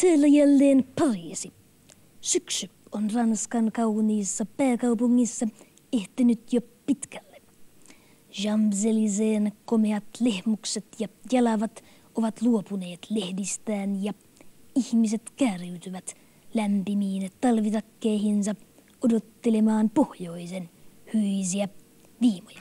Täällä jälleen Pariisi. Syksy on Ranskan kauniissa pääkaupungissa ehtinyt jo pitkälle. Champs-Élysées komeat lehmukset ja jalavat ovat luopuneet lehdistään ja ihmiset kääriytyvät lämpimiin talvitakkeihinsa odottelemaan pohjoisen hyisiä viimoja.